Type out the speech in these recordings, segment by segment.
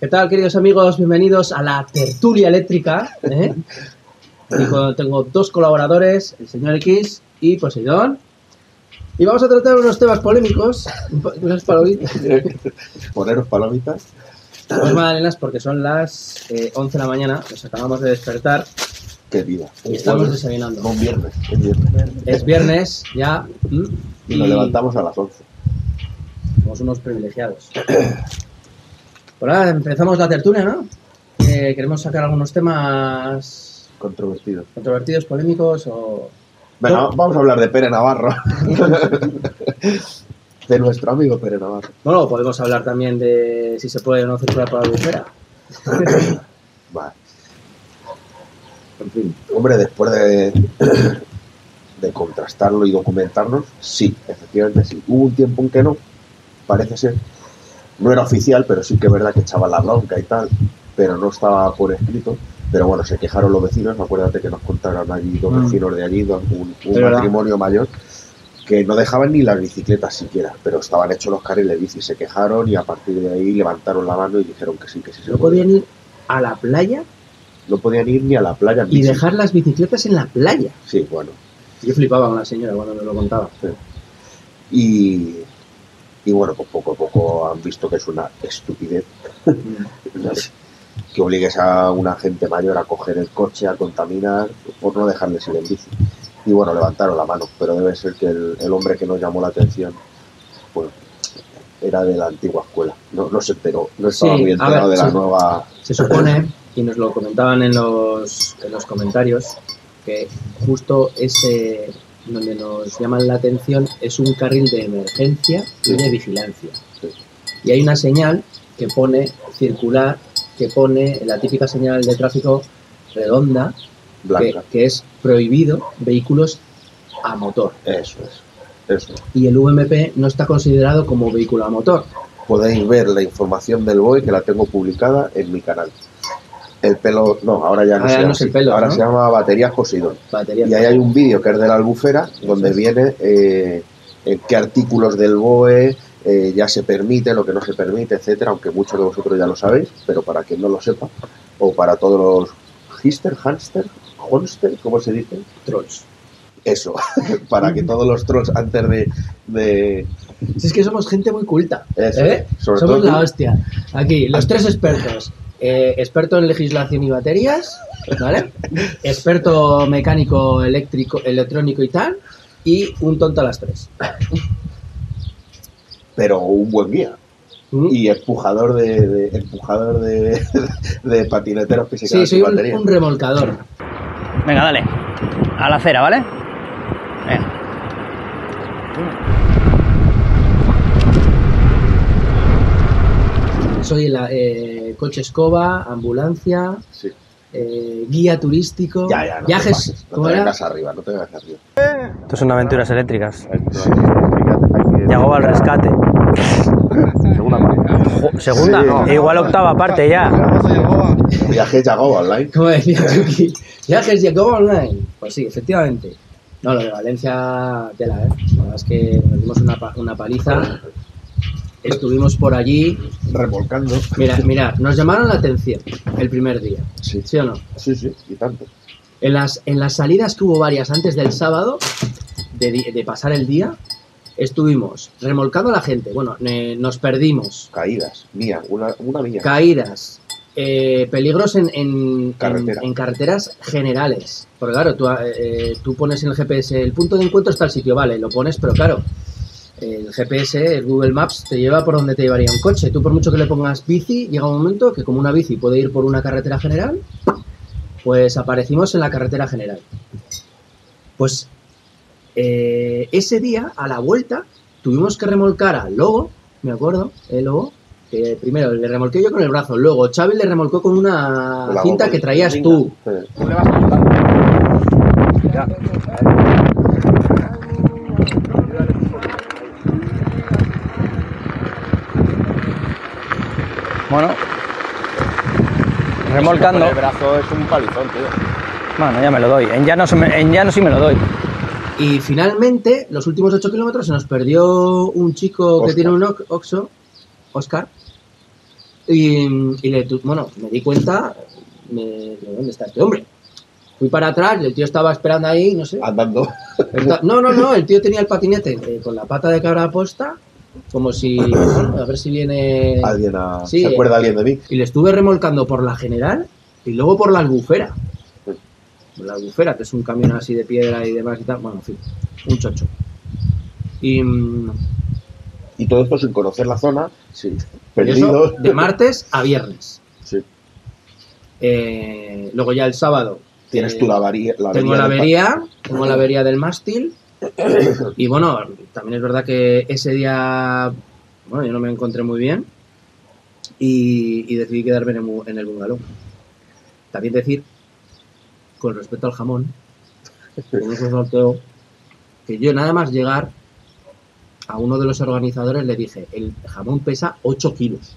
¿Qué tal, queridos amigos? Bienvenidos a la tertulia eléctrica. ¿eh? Y tengo dos colaboradores, el señor X y Poseidón. Y vamos a tratar unos temas polémicos, un po- unas palomitas, Poneros palomitas. unas magdalenas porque son las eh, 11 de la mañana, nos acabamos de despertar Y estamos desayunando. No, un viernes. Es viernes. Es viernes ya ¿m? Y nos levantamos a las 11. somos unos privilegiados. Pues nada, empezamos la tertulia, ¿no? Eh, queremos sacar algunos temas Controvertidos. controvertidos, polémicos o... Venga, No. vamos a hablar de Pere Navarro. de nuestro amigo Pere Navarro. Bueno, podemos hablar también de si se puede o no circular por la albufera. Vale. En fin, hombre, después de, de contrastarlo y documentarnos, sí, efectivamente sí. Hubo un tiempo en que no, parece ser. No era oficial, pero sí que es verdad que echaban la bronca y tal, pero no estaba por escrito. Pero bueno, se quejaron los vecinos, acuérdate que nos contaron allí dos Mm. vecinos de allí, un, un matrimonio mayor, que no dejaban ni las bicicletas siquiera, pero estaban hechos los carriles bici, se quejaron y a partir de ahí levantaron la mano y dijeron que sí, que sí se No podía. podían ir a la playa No podían ir ni a la playa en y bici. dejar las bicicletas en la playa. Sí, bueno. Yo flipaba con la señora cuando me lo contaba. Y, y bueno, pues poco a poco han visto que es una estupidez que obligues a una gente mayor a coger el coche, a contaminar, por no dejarles ir en bici. Y bueno, levantaron la mano, pero debe ser que el, el hombre que nos llamó la atención, pues era de la antigua escuela. No, no se enteró, no estaba Sí, muy enterado ver, de la nueva. Se supone, y nos lo comentaban en los, en los comentarios, que justo ese donde nos llaman la atención es un carril de emergencia y de vigilancia. Y hay una señal que pone circular, que pone la típica señal de tráfico redonda, que es prohibido vehículos a motor. Eso es. Eso. Y el VMP no está considerado como vehículo a motor. podéis ver la información del BOE que la tengo publicada en mi canal. El pelo, no, ahora ya no, Ahora se, no es pelo, ahora ¿no? se llama baterías Poseidón. Batería. Y ahí hay un vídeo que es de la albufera donde viene eh, en qué artículos del BOE eh, ya se permite, lo que no se permite, etcétera, aunque muchos de vosotros ya lo sabéis, pero para quien no lo sepa, o para todos los hister, hamster, honster, ¿cómo se dice? Trolls. Eso, para que todos los trolls antes de, de Si es que somos gente muy culta. eso, ¿eh? sobre Somos todo la hostia. Aquí, los tres expertos. Eh, experto en legislación y baterías, ¿vale? Experto mecánico, eléctrico, electrónico y tal. Y un tonto a las tres. pero un buen guía. ¿Mm? y empujador de, de- empujador de, de patineteros que se Sí, soy un, un remolcador. Venga, dale. A la acera, ¿vale? Venga. Soy la, eh, coche escoba, ambulancia, Sí. eh, guía turístico, Ya, ya, no viajes. te no ¿Cómo te vengas arriba, no te vengas arriba. Esto son aventuras eléctricas. Ya Yago al rescate. Segunda parte. Segunda, Sí. igual octava parte ya. Viaje Yagoba Online. Como decía Chucky, viajes Jacob Online. Pues sí, efectivamente. No, lo de Valencia, tela, ¿eh? La verdad es que nos dimos una, pa- una paliza. Estuvimos por allí. Remolcando. Mira, mira, nos llamaron la atención el primer día, Sí, ¿sí o no? sí, sí, y tanto. En las, en las salidas que hubo varias antes del sábado, de, de pasar el día, estuvimos remolcando a la gente. Bueno, ne- nos perdimos. Caídas, mía, una, una mía. caídas, eh, peligros en, en, Carretera. en- en carreteras generales. Porque claro, tú, eh, tú pones en el GPS, el punto de encuentro está al sitio, vale, lo pones, pero claro, el GPS, el Google Maps, te lleva por donde te llevaría un coche. Tú por mucho que le pongas bici, llega un momento que como una bici puede ir por una carretera general, pues aparecimos en la carretera general. Pues eh, ese día, a la vuelta, tuvimos que remolcar al logo, me acuerdo, el logo, que primero le remolqué yo con el brazo, luego Xavi le remolcó con una La cinta que traías tú. Sí. Bueno. Remolcando. El brazo es un palizón, tío. Bueno, ya me lo doy. En llano, en llano sí me lo doy. Y finalmente, los últimos 8 kilómetros se nos perdió un chico que tiene un Ox- Oxo, Oscar. Y, y le, tu- bueno, me di cuenta, me, digo, ¿dónde está este hombre? Fui para atrás, y el tío estaba esperando ahí, no sé. Andando. Está- No, no, no, el tío tenía el patinete eh, con la pata de cabra puesta, como si, bueno, a ver si viene... Alguien a- Sí, ¿Se eh. acuerda alguien de mí? Y le estuve remolcando por la general y luego por la albufera. La albufera, que es un camión así de piedra y demás y tal. Bueno, en fin, un chocho. Y, mm, Y todo esto sin conocer la zona, sí. eso Perdidos. de martes a viernes. Sí. Eh, luego ya el sábado. Tienes eh, tú la avería. Tengo la avería, tengo la avería del mástil. Y bueno, también es verdad que ese día, bueno, yo no me encontré muy bien y, y decidí quedarme en el, en el bungalow. También decir, con respecto al jamón, con ese sorteo, que yo nada más llegar a uno de los organizadores le dije, el jamón pesa 8 kilos.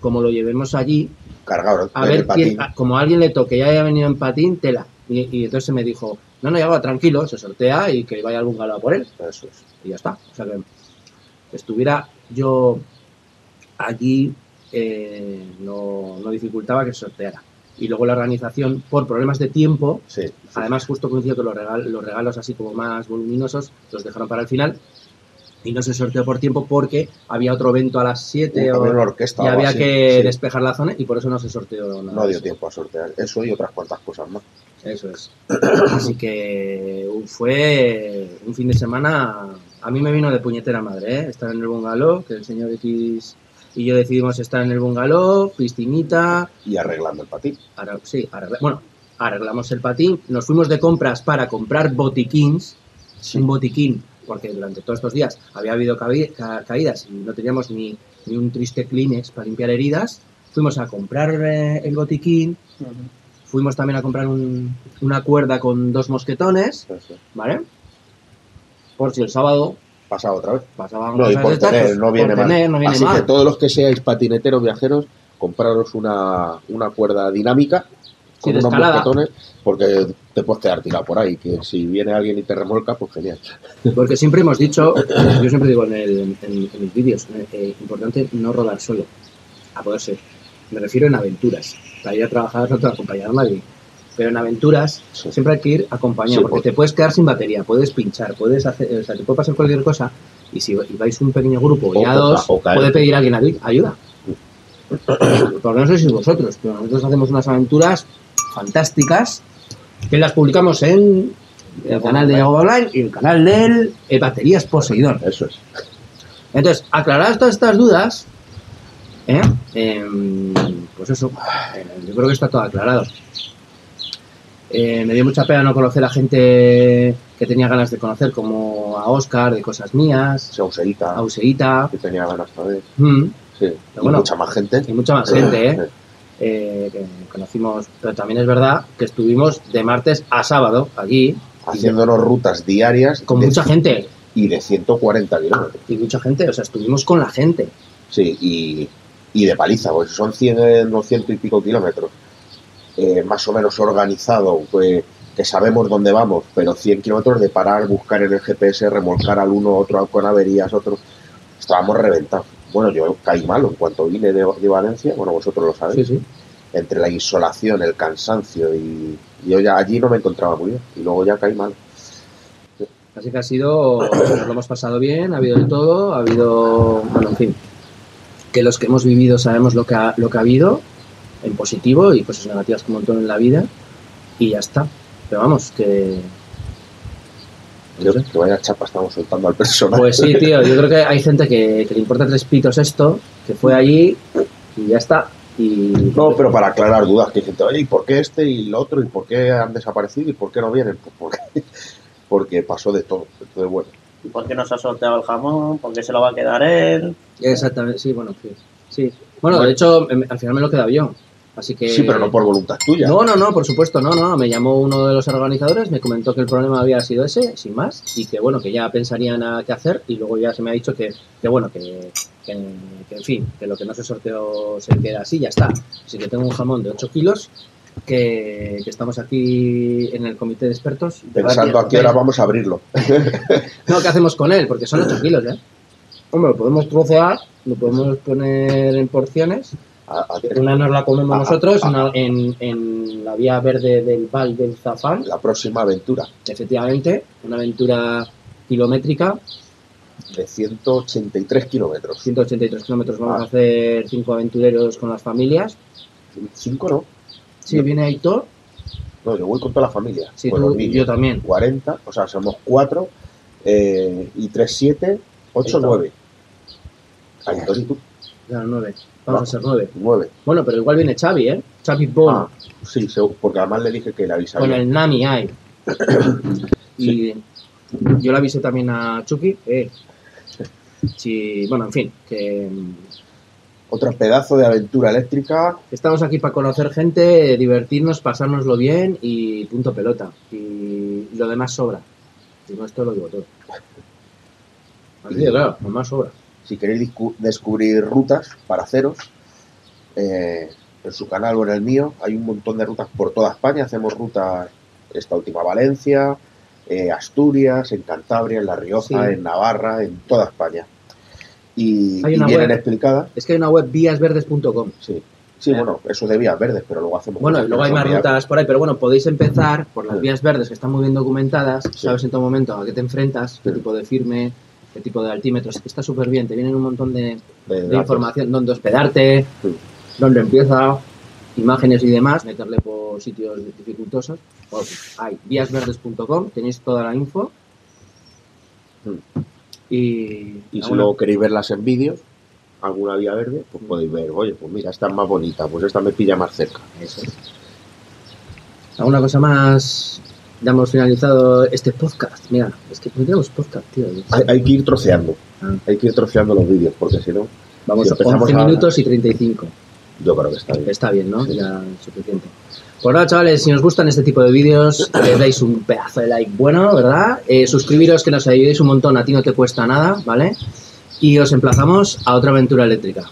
Como lo llevemos allí, Cargado. a ver quién, como a alguien le toque y haya venido en patín, tela. Y, y entonces se me dijo, no, no, ya va, tranquilo, se sortea y que vaya algún galado por él. Eso es. Y ya está. O sea que estuviera yo allí, eh, no, no dificultaba que se sorteara. Y luego la organización, por problemas de tiempo, Sí. sí. además justo coincidió que los regalos, los regalos así como más voluminosos los dejaron para el final. Y no se sorteó por tiempo porque había otro evento a las 7 También o, orquesta y había así. que Sí. despejar la zona y por eso no se sorteó nada. No dio tiempo a sortear eso y otras cuantas cosas más. Eso es. Así que fue un fin de semana. A mí me vino de puñetera madre, ¿eh? Estar en el bungalow, que el señor X y yo decidimos estar en el bungalow, piscinita. Y arreglando el patín. sí, bueno, arreglamos el patín. Nos fuimos de compras para comprar botiquins. Un botiquín, porque durante todos estos días había habido ca- caídas y no teníamos ni, ni un triste Kleenex para limpiar heridas. Fuimos a comprar eh, el botiquín, Fuimos también a comprar un- una cuerda con dos mosquetones. ¿vale? Por si el sábado Pasado otra vez. pasaban No, y por estas, tener, pues, no viene por mal. tener, no viene Así mal. que todos los que seáis patineteros viajeros, compraros una, una cuerda dinámica con unos mosquetones, porque te puedes quedar tirado por ahí. Que si viene alguien y te remolca, pues genial. Porque siempre hemos dicho, yo siempre digo en, el- en- en mis vídeos, eh, importante no rodar solo, a poder ser. Me refiero en aventuras. Para ir a trabajar no te va a acompañar nadie. Pero en aventuras Sí. siempre hay que ir acompañado, Sí, porque porque- te puedes quedar sin batería, puedes pinchar, puedes hacer, o sea, te puede pasar cualquier cosa. Y si y vais un pequeño grupo ya dos, puede pedir a alguien ayu- ayuda. Porque no sé si vosotros, pero nosotros hacemos unas aventuras fantásticas que las publicamos en el canal de Yago Online y el canal del eh, Baterías Poseidón. Eso es. Entonces, aclaradas todas estas dudas, ¿eh? Em, pues eso, eh, yo creo que está todo aclarado. Eh, me dio mucha pena no conocer a gente que tenía ganas de conocer, como a Oscar, de Cosas Mías, Se useíta, a Useita, que tenía ganas de mm, Sí. Pero y bueno. mucha más gente. y mucha más gente, ¿eh? Eh, que conocimos, pero también es verdad que estuvimos de martes a sábado allí Haciéndonos rutas diarias con de- mucha gente y de 140 kilómetros. y mucha gente, o sea, estuvimos con la gente. Sí, y, y de paliza, pues son 100 o ciento y pico kilómetros. Eh, más o menos organizado, pues, que sabemos dónde vamos, pero 100 kilómetros de parar, buscar en el GPS, remolcar al uno, otro con averías, otro. Estábamos reventados. Bueno, yo caí malo en cuanto vine de, de Valencia, bueno, vosotros lo sabéis, Sí, sí. entre la insolación, el cansancio y yo ya allí no me encontraba muy bien y luego ya caí mal. Así que ha sido, nos lo hemos pasado bien, ha habido de todo, ha habido, bueno, en fin, que los que hemos vivido sabemos lo que ha, lo que ha habido en positivo y cosas negativas que un montón en la vida y ya está. Pero vamos, que... Que, sé. que vaya chapa estamos soltando al personaje. Pues sí, tío, yo creo que hay gente que, que le importa tres pitos esto, que fue allí y ya está. Y No, pero para aclarar dudas, que hay gente, oye, ¿y por qué este y el otro? ¿Y por qué han desaparecido? ¿Y por qué no vienen? Pues porque, porque pasó de todo. Entonces, bueno, ¿Y por qué no se ha sorteado el jamón? ¿Por qué se lo va a quedar él? Exactamente, sí, bueno, sí. sí. Bueno, de hecho, em, al final me lo he quedado yo. Así que... sí, pero no por voluntad tuya. No, no, no, por supuesto, no, no. Me llamó uno de los organizadores, me comentó que el problema había sido ese, sin más, y que bueno, que ya pensarían a qué hacer, y luego ya se me ha dicho que, que bueno, que, que, que, en fin, que lo que no se sorteó se queda así, ya está. Así que tengo un jamón de 8 kilos que, que estamos aquí en el comité de expertos. Pensando a qué hora vamos a abrirlo. No, ¿qué hacemos con él? Porque son 8 kilos, ¿eh? Hombre, lo podemos trocear, lo podemos poner en porciones. Una nos la comemos nosotros una en, en la vía verde del Val del Zafán. la próxima aventura Efectivamente, una aventura kilométrica, de 183 kilómetros. 183 kilómetros. Vamos Ah. a hacer cinco aventureros con las familias. Cinco no. Sí, viene Aitor. No, yo voy con toda la familia. Sí, tú niños. yo también. 40, o sea, somos 4 y 3, 7, 8, Aitor. 9. Aitor y tú, Ya, nueve. Vamos Ah. a ser nueve. 9. Bueno, pero igual viene Xavi, ¿eh? Xavi Bon. Ah, sí, porque además le dije que le avisaría. con el Nami hay. y yo le avisé también a Chucky. Eh, si, bueno, en fin, que mm, Otro pedazo de aventura eléctrica. estamos aquí para conocer gente, divertirnos, pasárnoslo bien y punto pelota. Y, lo demás sobra. Si no, esto lo digo todo. Así claro, lo más sobra. Si queréis descubrir rutas para haceros, eh, en su canal o en el mío, hay un montón de rutas por toda España. Hacemos rutas, esta última Valencia, eh, Asturias, en Cantabria, en La Rioja, Sí. en Navarra, en toda España. Y, y vienen web. explicadas. Es que hay una web víasverdes.com. Sí, sí Eh. bueno, eso de vías verdes, pero luego hacemos. Bueno, luego hay más rutas por ahí, pero bueno, podéis empezar por las Sí. vías verdes que están muy bien documentadas, Sí. sabes en todo momento a qué te enfrentas, qué tipo de firme, qué tipo de altímetros, está súper bien, te vienen un montón de, de de datos. información, dónde hospedarte, Sí. dónde empieza, imágenes y demás, meterle por sitios dificultosos. Bueno, pues hay víasverdes.com, tenéis toda la info. Mm. Y, Y si alguna- luego queréis verlas en vídeos, alguna vía verde, pues podéis ver, oye, pues mira, esta es más bonita, pues esta me pilla más cerca. Eso es. ¿Alguna cosa más? Ya hemos finalizado este podcast. Mira, es que no tenemos podcast, tío. Hay, hay que ir troceando, Ah. hay que ir troceando los vídeos, porque si no, Vamos, si empezamos 11 ahora- minutos y 35. yo creo que está bien. Está bien, ¿no? Sí. Ya suficiente. Pues nada, chavales, si os gustan este tipo de vídeos, le dais un pedazo de like bueno, ¿verdad? Eh, suscribiros que nos ayudéis un montón, a ti no te cuesta nada, ¿vale? Y os emplazamos a otra aventura eléctrica.